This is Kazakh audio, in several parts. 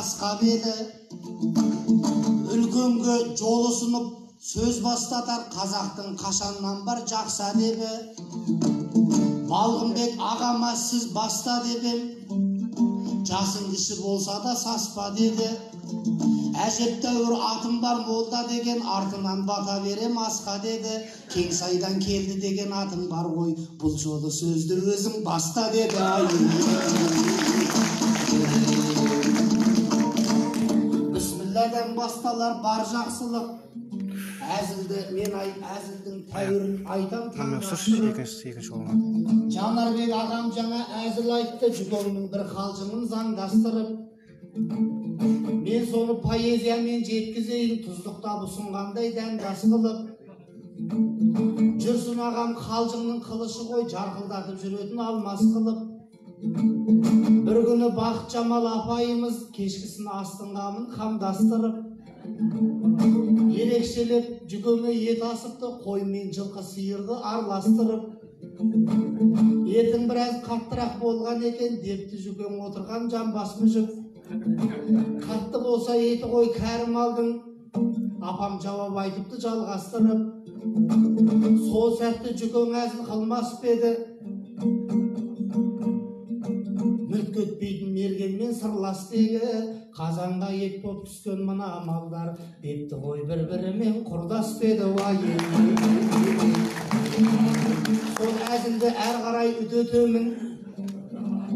асқа еді үлкенге жол ұсынып сөз бастатар қазақтың қашаннан бар жақсы әдебі балғынбек ағама сіз баста деп ем жасың кіші болса да саспа деді әжептәуір атым бар молда деген артынан бата берем асқа деді кеңсайдан келді деген атың бар ғой бұл жолы сөзді өзің баста деді басталар бар жақсылық. Әзілді мен ай әзілдің тәуірін айтам. екінші жанарбек ағам жаңа әзіл айтты. Жүкеңнің бір қалжыңын заңдастырып мен соны поэзиямен жеткізейін тұздықтап ұсынғандай дәмдас қылып жүрсін ағам қалжыңның қылышы ғой жарқылдатып жүретін алмас қылып. бір күні бақыт жамал апайымыз кешкісін астың қамын қамдастырып ерекшелеп жүгеңе ет асыпты қой мен жылқы сиырды араластырып етің біраз қаттырақ болған екен депті жүкең отырған жамбас мүжік қатты болса еті ғой кәрі малдың апам жауап айтыпты жалғастырып. Сол сәтті жүкең әзіл қылмас па еді? Мүлт кетпейтін мергенмен сырлас тегі. Қазанға ет боп түскен мына малдар депті ғой бір бірімен құрдас па еді уай сол әзілді әрі қарай үдетемін.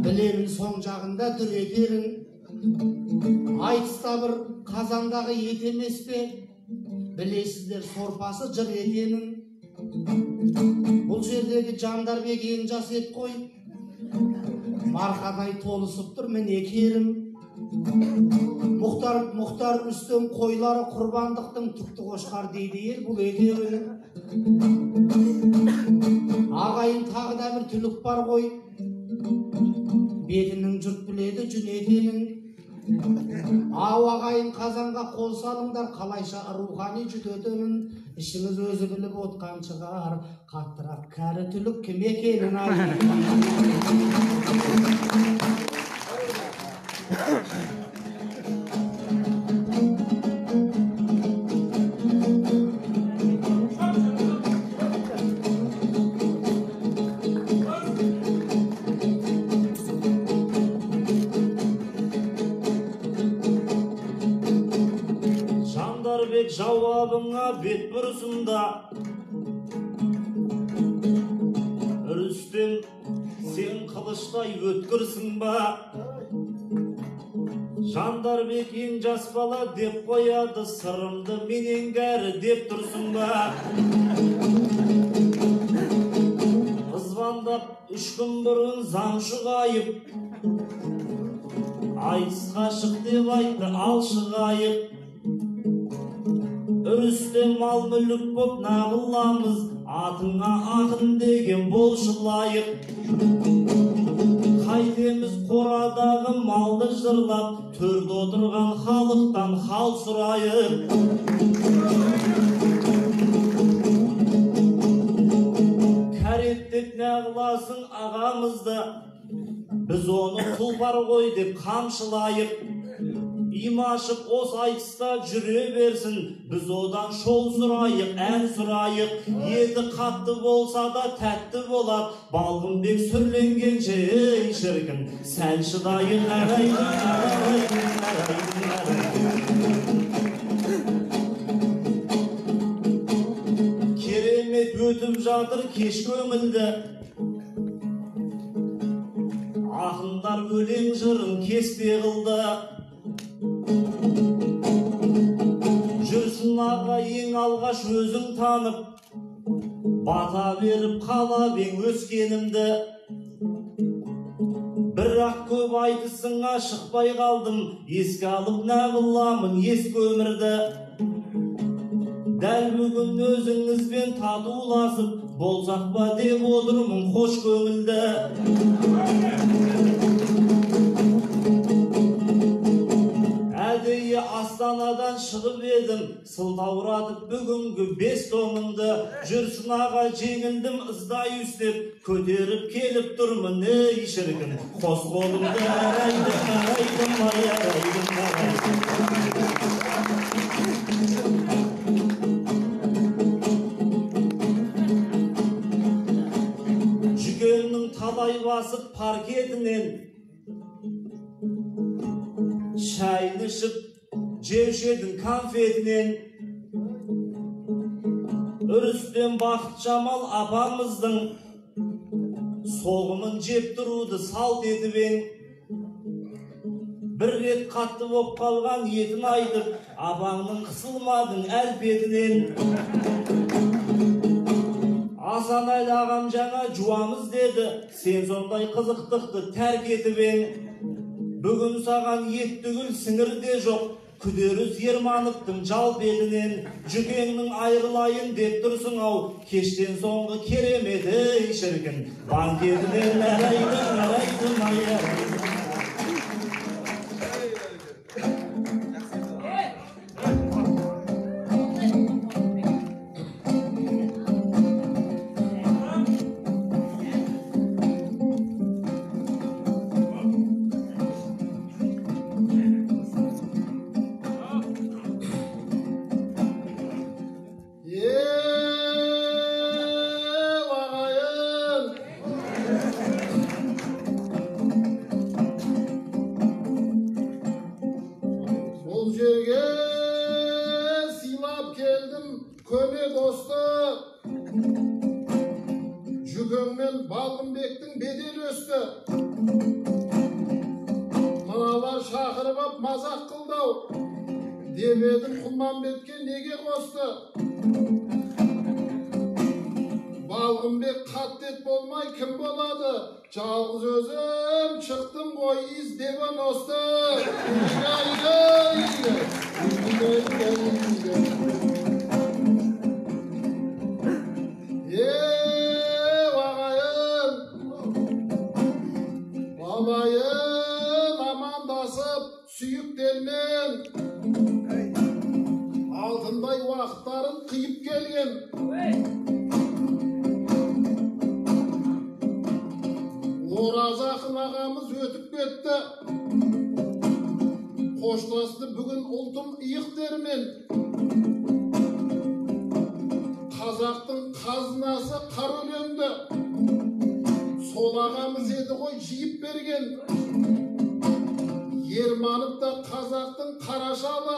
Білемін соң жағында дүр етерін. Айтыста бір қазандағы ет емес пе? Білесіздер сорпасы жыр екенін бұл жердегі жандарбек ең жас ет қой марқадай толысып тұр міне керім мұхтар мұхтар үстем қойлары құрбандықтың түкті қошқар дейді ел бұл екеуі ағайын тағы да бір түлік бар ғой бетінің жұрт біледі жүн екенін ау ағайын қазанға қол салыңдар қалайша рухани жүдетемін ішіңіз өзі біліп отқан шығар. Қаттырақ кәрі түлік кім екенін ай. Өткірсің ба жандарбек ең жас бала деп қояды сырымды менен кәрі деп тұрсың ба звондап үш күн бұрын заң шұғайып айтысқа шық деп айтты ал шығайық үрісте мал мүлік боп нағыламыз атыңа ақын деген болшы лайық қайтеміз қорадағы малды жырлап төрде отырған халықтан хал сұрайық. Деп нағыласың ағамызды біз оны тұлпар ғой деп қамшылайық. Имашып осы айтыста жүре берсін біз одан шол сұрайық ән сұрайық еті қатты болса да тәтті болады балғынбек сүрленгенше ей шіркін сәл шыдайық әрайдың керемет өтіп жатыр кеш көңілді ақындар өлең жырын кеспе қылды алғаш өзің танып бата беріп қалап ең өскенімді. Бірақ көп айтысыңа шықпай қалдым еске алып нағыламын ескі өмірді дәл бүгін өзіңізбен татуласып болсақ па деп отырмын қош көңілді. астанадан шығып едім. Сылтауратып бүгінгі бес томымды жүр сынаға жеңілдім ыздай үстеп көтеріп келіп тұрмын ей шіркін. Қос қолымды арайдым арайдым ай арайдым жүгеннің талай басып паркетінен шайын ішіп жеуші едің конфетінен үрістен бақыт жамал апамыздың соғымын жеп тұруды салт етіп ең бір рет қатты боп қалған етін айтып апаңның қысылмадың әлпетінен асанәлі ағам жаңа жуамыз деді сен сондай қызықтықты тәрк етіп ең бүгін саған ет түгіл сіңір де жоқ күдері ермановтың жал бетінен жүкеңнің айырылайын деп тұрсың ау. Кештен соңғы керемет ей шіркін. Банкетінен әрайдың әрайдың ай сүйіктелмен алтындай уақыттарын қиып келген ораз ақын ағамыз өтіп кетті қоштасты бүгін ұлтым иық дермен қазақтың қазынасы қара өлеңді сол ағамыз еді ғой жиып берген ерманов та қазақтың қара шалы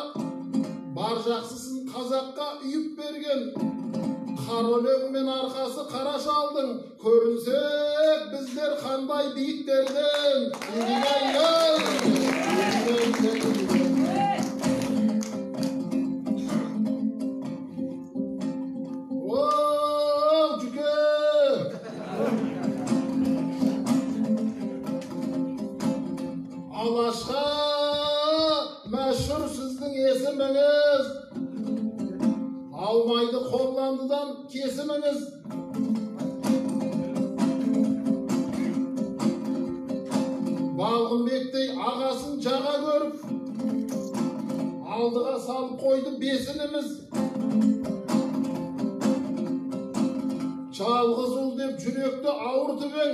бар жақсысын қазаққа үйіп берген. Қара өлеңмен арқасы қара шалдың. Көрінсек біздер қандай биіктерден. Сіздің есіміңіз алмайды қорландыдан кесіміңіз балғынбектей ағасын жаға көріп алдыға салып қойды бесініміз жалғыз ұл деп жүректі ауыртып ең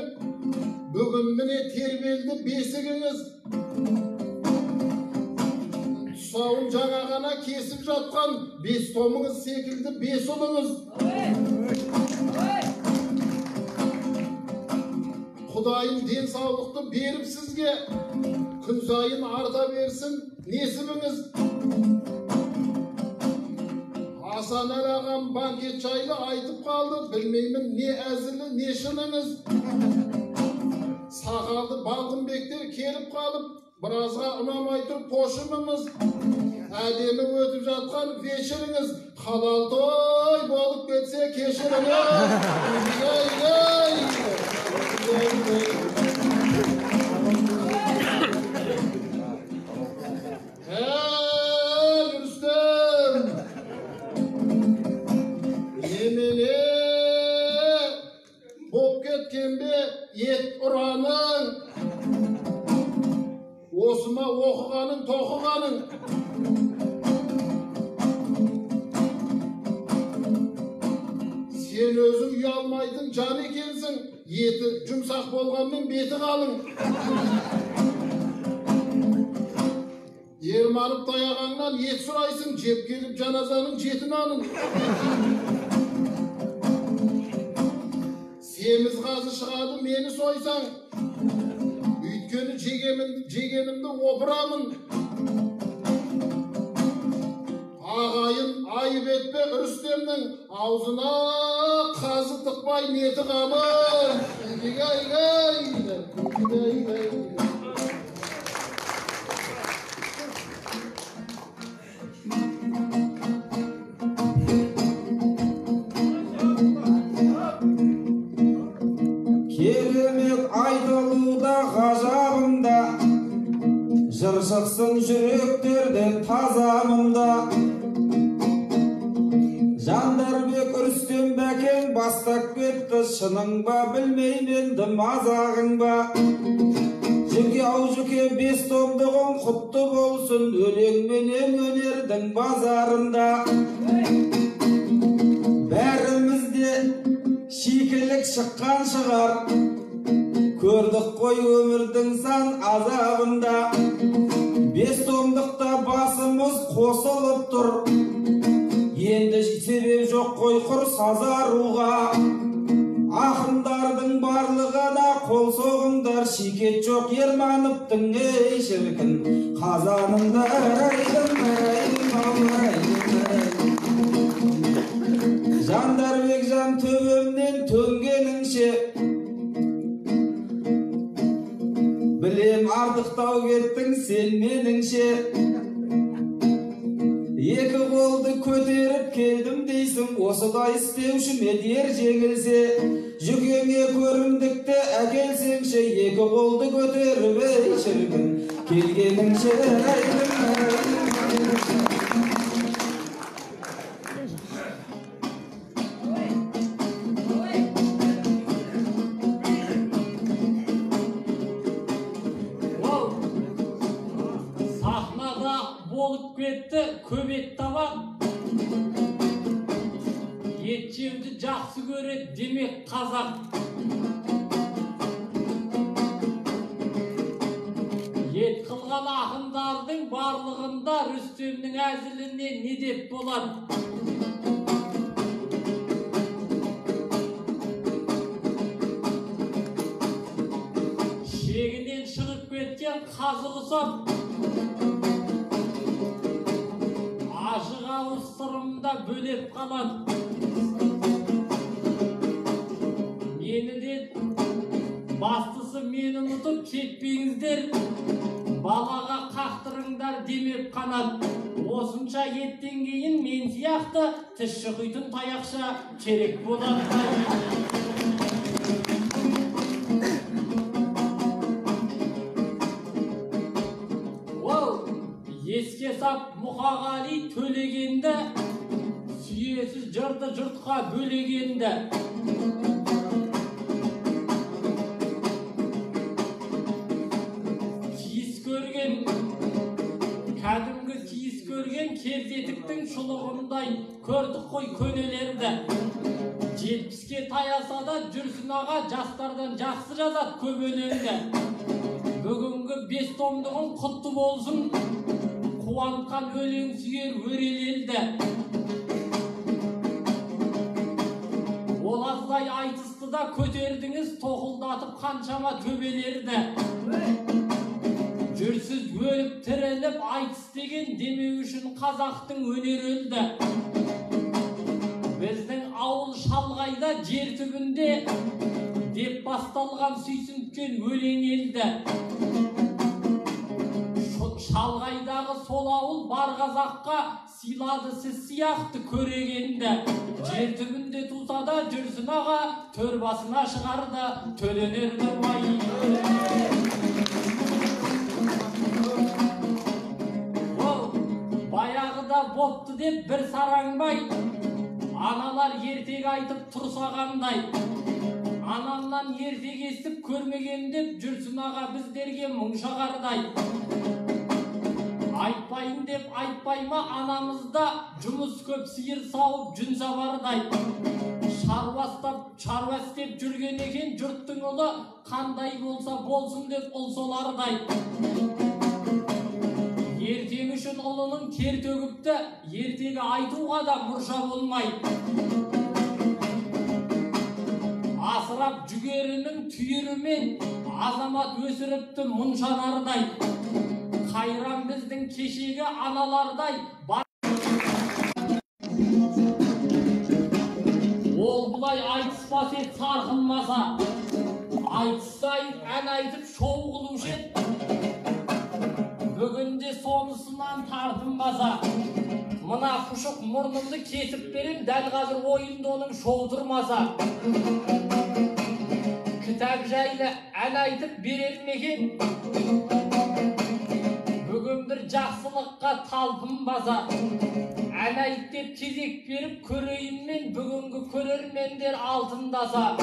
бүгін міне тербелді бесігіңіз тұсауын жаңа ғана кесіп жатқан бес томыңыз секілді бес ұлыңыз. Құдайым денсаулықты беріп сізге. Күн сайын арта берсін несібіңіз асанәлі ағам банкет жайлы айтып қалды білмеймін не әзілі не шыныңыз. Сақалды балғынбектер келіп қалып біразға ұнамай тұр пошымымыз әдемі өтіп жатқан вечеріңіз халал той болып кетсе кешіріңіз Rastafari, Tamar, and you guys, you guys, you guys, мазағың ба жеке ау жеке бес томдығың құтты болсын өлең менен өнердің базарында. Бәрімізде шикілік шыққан шығар. Көрдік қой өмірдің сан азабында. Бес томдықта басымыз қосылып тұр. Енді себеп жоқ қой құр сазаруға шикет жоқ ермановтың ей шіркін қазанында арайдым арайдым арайдым жандарбек жан төбемнен төнгеніңше білем артықтау кеттің сен меніңше осылай істеуші ме ер жеңілсе жүкеңе көрімдікті әкелсеңші екі қолды көтеріп ей шіркін келгеніңше болып кетті көп ет табақ қазақ ет қылған ақындардың барлығында рүстемнің әзіліне не деп болады шегінен шығып кеткен қазы құсап ашық ауыз сырымда бөлеп қалады кетпеңіздер балаға қақтырыңдар демеп қанат. Осынша еттен кейін мен сияқты тіс шұқитын таяқша керек болады ол еске сап мұқағали төлегенді сүйесіз жырды жұртқа бөлегенді. Керзетіктің шұлығындай көрдік қой көнелерді. жетпіске таяса да жүрсін аға жастардан жақсы жазады көп өлеңді бүгінгі бес томдығың құтты болсын. қуантқан өлең сүйер өрел елді олардай айтысты да көтердіңіз тоқылдатып қаншама төбелерді. Жүрсіз өліп тіріліп айтыс деген демеу үшін қазақтың өнері өлді біздің ауыл шалғайда жер түбінде деп басталған сүйсінткен өлең елді. Шалғайдағы сол ауыл бар қазаққа сыйлады сіз сияқты көрегенді. Жер түбінде туса да жүрсін аға төр басына шығарды төленерді бай баяғыда бопты деп бір сараңбай. Аналар ертегі айтып тұрса қандай анамнан ертек естіп көрмеген деп жүрсін аға біздерге мұң шағардай. Айтпайын деп айтпай ма анамызда жұмыс көп сиыр сауып жүн сабардай. Шаруа ұстап шаруа істеп жүрген екен жұрттың ұлы қандай болса болсын деп ұл солардай. Ертең үшін ұлының тер төгіпті ертегі айтуға да мұрша болмай. Асырап жүгерінің түйірімен азамат өсіріпті мұншанардай қайран біздің кешегі аналардай бар. Айтқандай айтыспас еді сарқылмаса айтыссайын ән айтып шоу қылушы еді. Бүгінде сонысынан тартынбаса мына пұшық мұрнымды кесіп берем дәл қазір ойымда оның шоу тұрмаса кітап жайлы ән айтып берер ме екен? Бүгін бір жақсылыққа талпынбаса ән айт деп кезек беріп көрейін мен бүгінгі көрермендер алтындаса.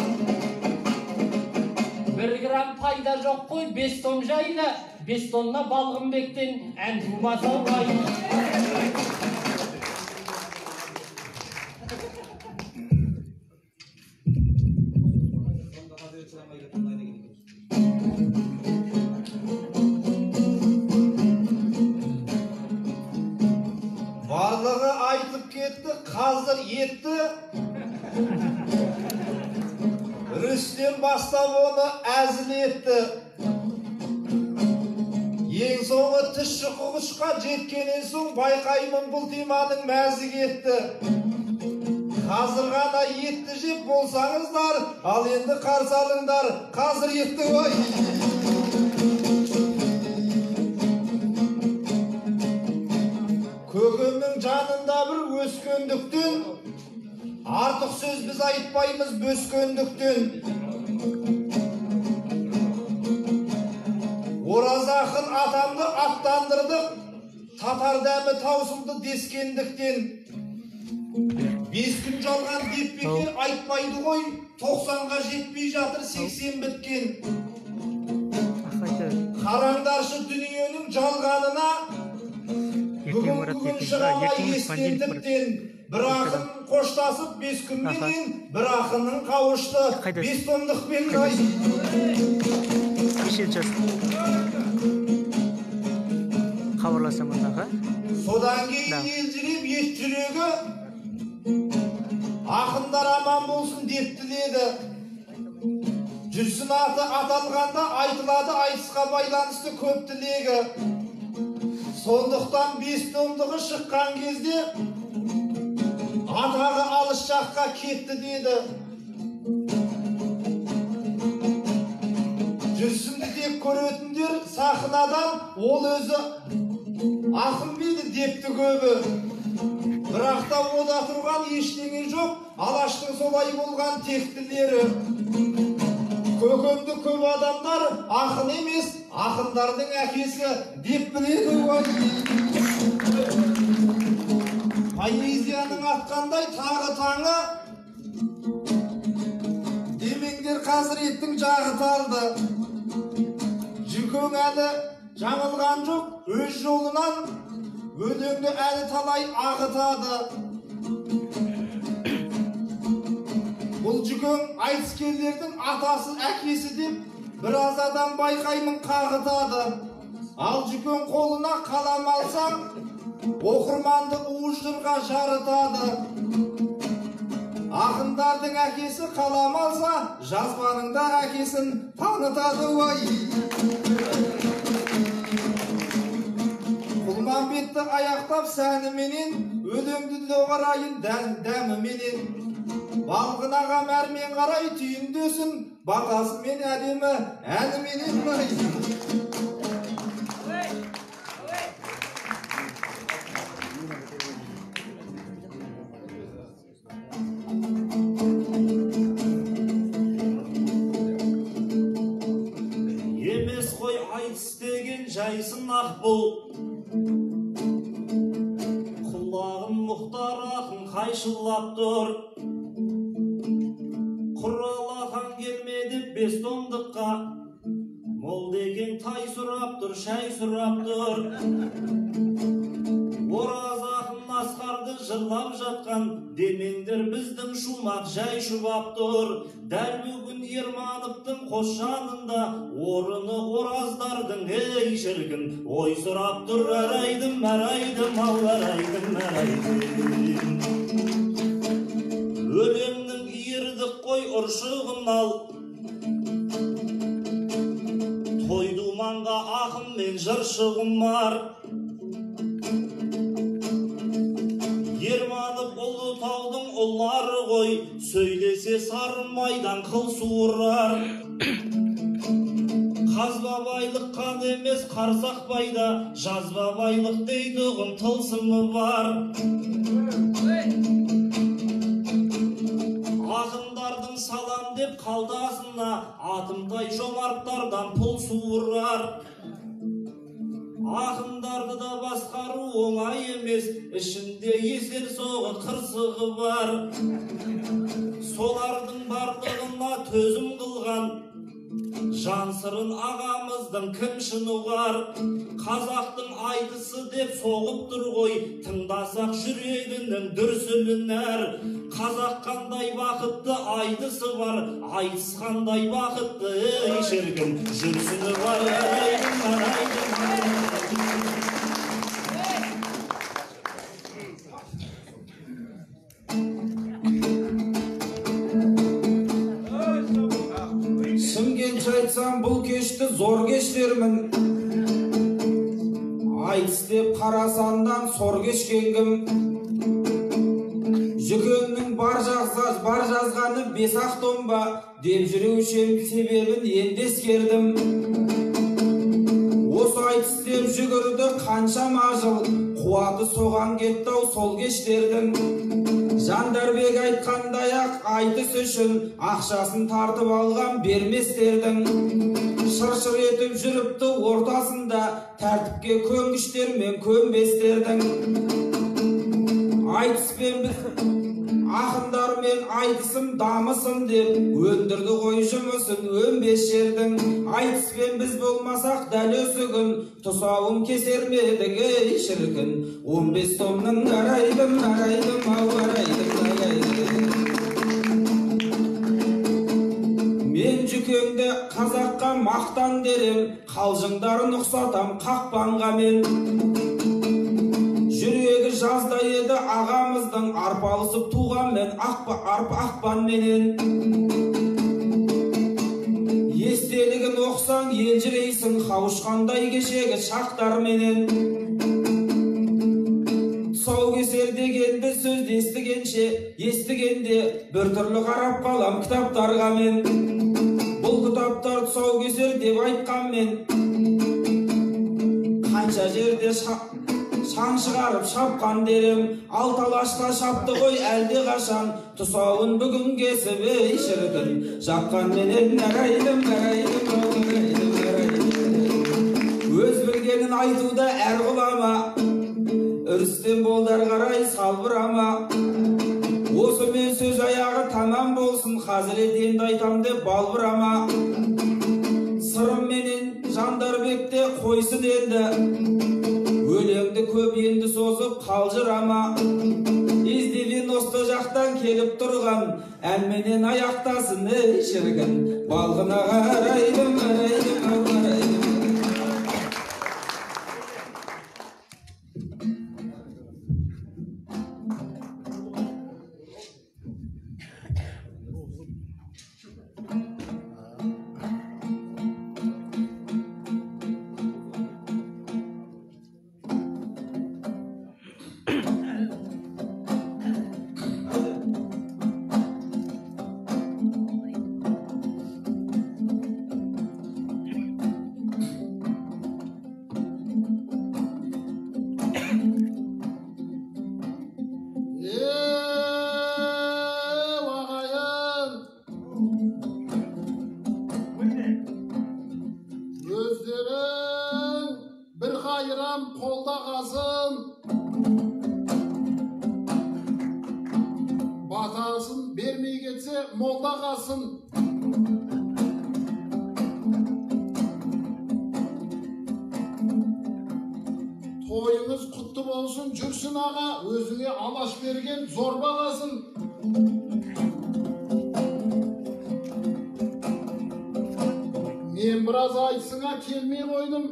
Бір грамм пайда жоқ қой бес том жайлы. Бес тонна балғынбектен ән тумаса ғой барлығы айтып кетті қазір етті рүстем бастап оны әзіл етті тұщы құғышқа жеткеннен соң байқаймын бұл теманың мәзі кетті қазір ғана етті жеп болсаңыздар ал енді қарсы алыңдар қазір етті ғой көкемнің жанында бір өскендіктен артық сөз біз айтпаймыз бөскендіктен ораз ақын атамды аттандырдық татар дәмі таусылды дескендіктен бес күн жалған деп бекер айтпайды ғой тоқсанға жетпей жатыр сексен біткен. Қараңдаршы дүниенің жалғанына бүгін бүгін шыға бір ақын қоштасып бес күнменен бір ақынның қауышты. Бес томдықпен ай неше жас хабарласам ондағы содан Да. кейін елжіреп ет жүрегі ақындар аман болсын деп тіледі жүрсін аты аталғанда айтылады айтысқа байланысты көп тілегі сондықтан бес томдығы шыққан кезде атағы алыс жаққа кетті деді жүрсінді тек көретіндер сахнадан ол өзі ақын беді депті көбі. Бірақ та ода тұрған ештеңе жоқ алаштың солай болған тектілері. Көкемді көп адамдар ақын емес ақындардың әкесі деп біледі ғой. Поэзияның атқандай тағы таңы. Демеңдер қасіреттің жағы талды. Жүкең әлі жаңылған жоқ өз жолынан өлеңді әлі талай ағытады бұл жүкең айтыскерлердің атасы әкесі деп біраз адам байқаймын қағытады ал жүкең қолына қалам алсаң оқырманды у жырға жарытады ақындардың әкесі қалам алса жазбаның да әкесін танытады ой құлманбетті аяқтап сәніменен өлеңді дәл дәміменен балғын ағам әрмен қарай түйіндесін батасымен әдемі әніменен ай емес қой қайшылап тұр. Құралақан келме деп бес томдыққа мол деген тай сұрап тұр шай сұрап тұр. Ораз ақын асқарды жырлап жатқан. Демеңдер біздің шумақ жай шұбап тұр. Дәл бүгін ермановтың қос жанында орыны ораздардың ей шіркін. Ой сұрап тұр әрайдым әрайдым ау әрайдым әрайдым. Иірдік қой ұршығын ал той думанға ақын мен жыршы құмар ерманов ұлытаудың ұллары ғой сөйлесе сары майдан қыл суырар. Қазба байлық қан емес қарсақ байда жазба байлық дейді ұғым тылсымы бар. Деп қалдасына атымтай жомарттардан пұл суырар ақындарды да басқару оңай емес ішінде есер соғы қырсығы бар солардың барлығына төзім қылған жан сырын ағамыздың кім шын қазақтың айтысы деп соғып тұр ғой тыңдасақ жүрегінің дүрсілін әр қазақ қандай бақытты айтысы бар айтыс қандай бақытты ей шіркін. Жүрсіні бар арайдың арайдың кешті зор кеш дермін айтыс деп қарасаннан сор кешкен кім жүкеннің бар жазға, бар жазғаны бес ақ томба. Деп жүруші ем себебін енді ескердім. Осы айтыс деп жүгірді қаншама жыл. Қуаты соған кетті ау сол кештердің. Жандарбек айтқандай ақ айтыс үшін ақшасын тартып алған берместердің. Шыр-шыр етіп жүріпті ортасында тәртіпке көнгіштер мен көнбестердің. Айтыспен ақындармен айтысым дамысын деп өндірді ғой жұмысын өнбес жердің айтыспен біз болмасақ дәл осы күн тұсауын кесер ме едік ей шіркін. Он бес томның арайдым арайдым ау арайдым арайдым мен қазаққа мақтан дерем қалжыңдарын ұқсатам қақпанға мен. Жүрегі жаздай еді ағамыздың арпалысып туғанмен ақпа, арп, ақпанменен естелігін оқсаң елжірейсің қауышқандай кешегі шақтарменен тұсаукесер дегенді сөзді естігенше естігенде біртүрлі қарап қалам кітаптарға мен. Бұл кітаптар тұсаукесер деп айтқанмен қанша жерде ша- шаң шығарып шапқан дерем ал талашқа шапты ғой әлде қашан тұсауын бүгін кесіп ей шіркін. Жапқанменен арайдым арайдым өз білгенін айтуда әр ғұлама. Үрістен болдар қарай салбырама. Аяғы тамам болсын хазірет енді айтам деп балбырама. Сырымменен жандарбекте қойсын енді. Өлеңді көп енді созып қалжырама. Издевиносты жақтан келіп тұрған әнменен аяқтасын ей шіркін балғына қарайдым қарайдым қарайдым біраз айтысыңа келмей қойдым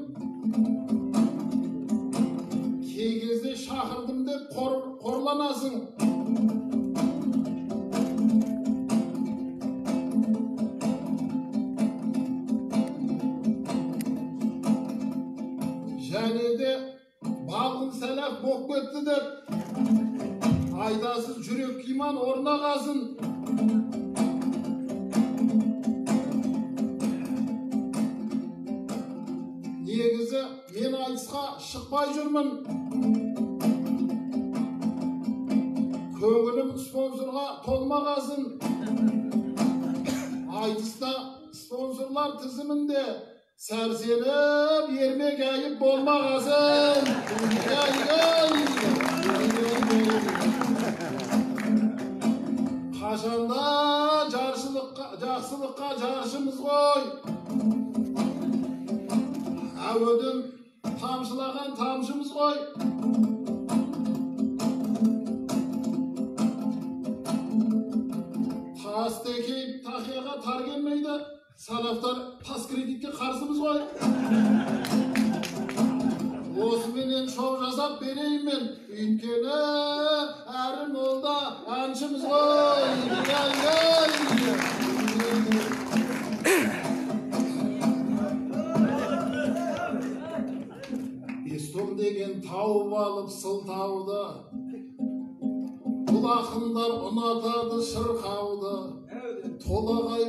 кей кезде шақырдым деп қор, қорланасың тізімінде сәрсеніп ермек айып болмағасын Ей, ей! қашанда жаршылыққа жақсылыққа жаршымыз ғой әуеден тамшылаған тамшымыз ғой кредитке қарсымыз ғой осыменен шоу жасап берейін мен өйткені әрі молда әншіміз ғой бестом деген тауып алып сылтауды бұл ақындар ұнатады шырқауды толағай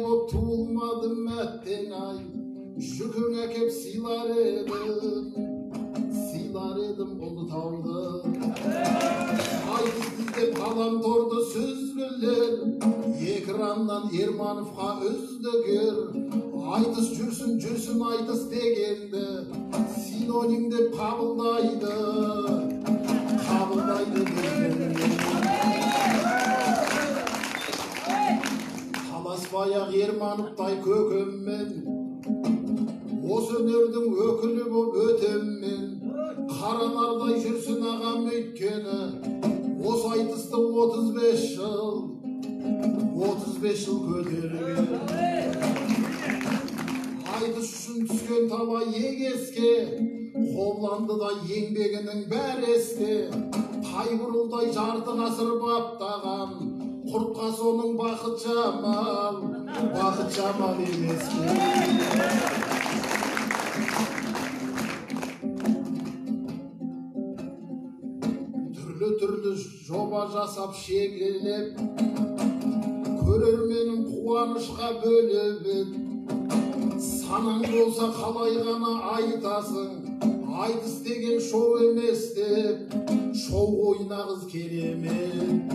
жүкің әкеп сыйлар едім сыйлар едім ұлытауды айтыс іздеп ғаламторды сүзгілер экраннан ермановқа үздігер айтыс жүрсін жүрсін айтыс дегенді синоним деп қабылдайды қабылдайды таласпай ақ ермановтай көкеммен осы өнердің өкілі боп өтем мен қаранардай жүрсін ағам өйткені осы айтысты отыз бес жыл отыз бес жыл көтерген айтыс үшін түскен талай егеске қобланды да еңбегінің бәрі есте. Тайбұрылдай жарты ғасыр баптаған құртқа соның бақыт жамал бақыт жамал емес жоба жасап шегелеп көрерменін қуанышқа бөлеп ед санаң болса қалай ғана айтасың айтыс деген шоу емес деп шоу ойнағыз керемет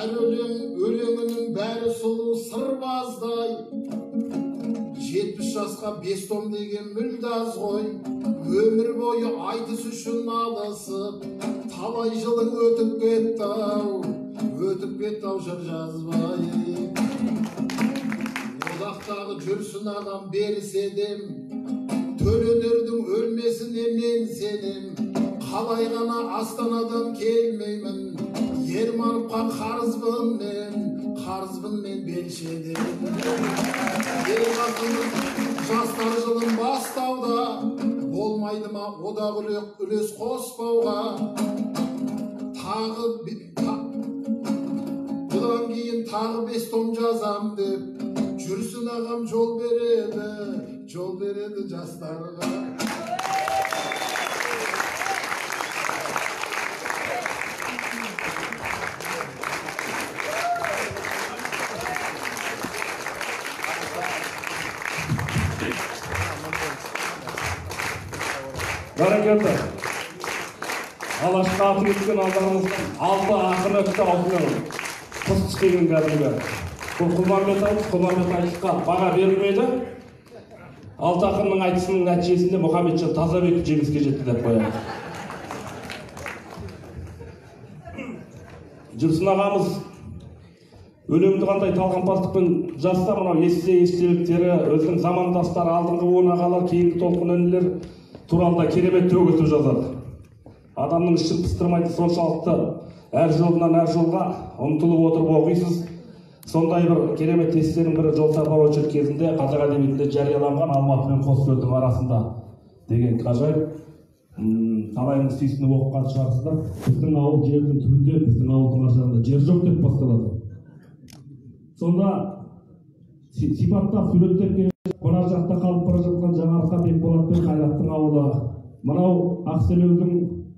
әр өлең өлеңінің бәрі сұлу сырбаздай жасқа бес том деген мүлде аз ғой. Өмір бойы айтыс үшін алысып талай жылың өтіп кетті ау өтіп кетті ау жыр жазбай одақтағы жүрсін ағам берсе дем төлөнердің өлмесіне мен сенем. Қалай ғана астанадан келмеймін. Ермановқа қарызбын мен қарызбын мен белшеден елбасымыз жастар жылын бастауда болмайды ма? Үлек- үлес қоспауға тағы бұдан кейін тағы бес том жазам деп жүрсін ағам жол береді жол береді жастарға. Бәрекелді алашқа аты кеткен алдарыңыздың алты ақыны өтті алдымен қыс кәдімгі бұл құлманбет айтыс құлманбет айтысқа баға берілмеді алты ақынның айтысының нәтижесінде мұхамеджан тазабеков жеңіске жетті деп қоямыз жүрсін ағамыз өлеңді қандай талғампаздықпен жазса мынау есте естеліктері өзінің замандастары алдыңғы буын ағалар кейінгі толқын інілер туралы да керемет төгілтіп жазады. Адамның ішін пыстырмайды соншалықты. Әр жолынан әр жолға ұмтылып отырып оқисыз. Сондай бір керемет естердің бірі жол сапар очерк кезінде қазақ әдебиетінде жарияланған алматы мен қоскөлдің арасында деген ғажайып. Талайыңыз сүйсініп оқыған шығарсыздар біздің ауыл жердің түбінде біздің ауылдың ар жағында жер жоқ деп басталады. Сонда си- сипаттап суреттеп келе мынау ақселеудің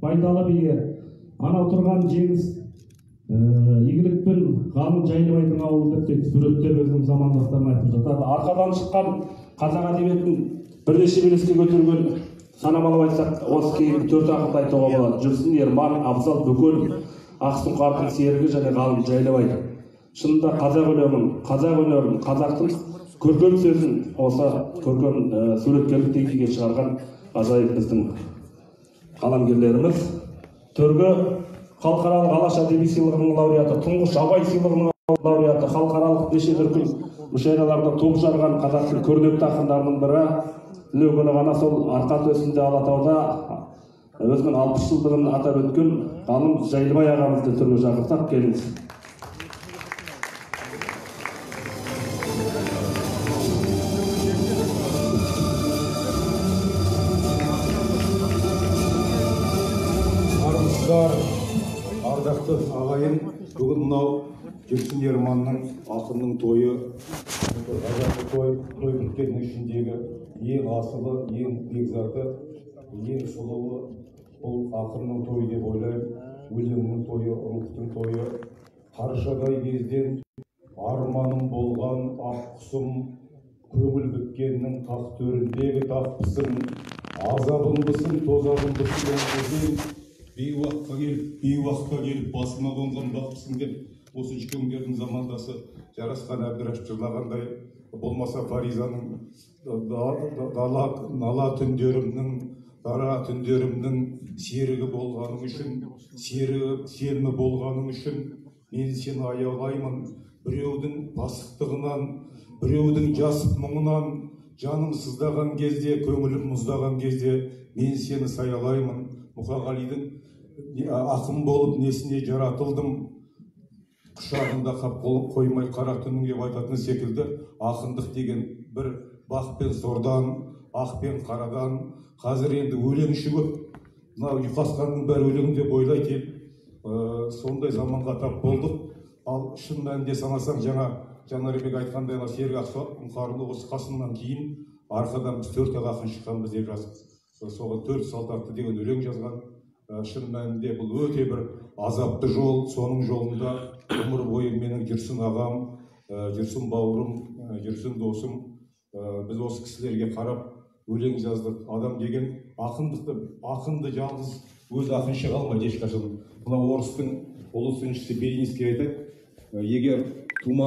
байдалы биі. Анау тұрған жеңіс ііі игілік пен ғалым жайлыбайдың ауылы деп тек суреттеп өзінің замандастарына айтып жатады. Арқадан шыққан қазақ әдебиетінің бірнеше белеске көтерген санамалап айтсақ осы кейінгі төрт ақынды айтуға болады. Жүрсін ерман абзал бүкел ақсұңқардың серігі және ғалым жайлабай шынында қазақ өлеңін қазақ өнерін қазақтың көркем сөзін осы көркем ә, суреткерлік деңгейге шығарған ғажайып біздің қаламгерлеріміз. Төргі халықаралық алаш әдеби сыйлығының лауреаты тұңғыш абай сыйлығының лауреаты халықаралық неше дүркін мүшәйраларда топ жарған қазақтың көрнекті ақындарының бірі. Іле күні ғана сол арқа төсінде алатауда өзінің алпыс жылдығын атап өткен ғалым жайлыбай ағамызды төрге шақырсақ келіңіз. Жүрсін ерманның ақынның тойы ғажапты той той біткеннің ішіндегі ең асылы ең бекзаты ең сұлуы бұл ақынның тойы деп ойлаймын. Өлеңнің тойы рухтың тойы. Қаршадай кезден арманым болған ақ құсым көңіл біткеннің тақ төріндегі тақпысың азабыңдысың тозағыңдысың оңдысың бейуаққа келіп бейуаққа келіп басыма қонған бақпысың деп осы үлкендердің замандасы жарасқан әбдіраш жырлағандай болмаса фаризаның да- да- дала нала түндерімнің дара түндерімнің серігі болғаның үшін серігі сені болғаның үшін мен сені аялаймын. Біреудің пасықтығынан біреудің жасып мұңынан жаным сыздаған кезде көңілім мұздаған кезде мен сені саялаймын. Мұқағалидың ақын болып несіне жаратылдым? Құшағында қап қоймай қара түнің деп айтатын секілді ақындық деген бір бақ пен сордан ақ пен қарадан. Қазір енді өлеңші көп. Мына ұйқасқанның бәрі өлең деп ойлайды Ә, сондай заманға тап болдық. Ал шын мәнінде санасақ жаңа жанарбек айтқандай ана серік ақсұңқарұлы осы қасымнан кейін арқадан біз төрт ақ ақын шыққанбыз деп жазып соған төрт салт атты деген өлең жазған. Шын мәнінде бұл өте бір азапты жол соның жолында өмір бойы менің жүрсін ағам ә, жүрсін бауырым ә, жүрсін досым ә, біз осы кісілерге қарап өлең жаздық. Адам деген ақындықты ақынды жалғыз өзі ақын шыға алмайды ешқашан. Мына орыстың ұлы сыншысы белинский айтады егер тума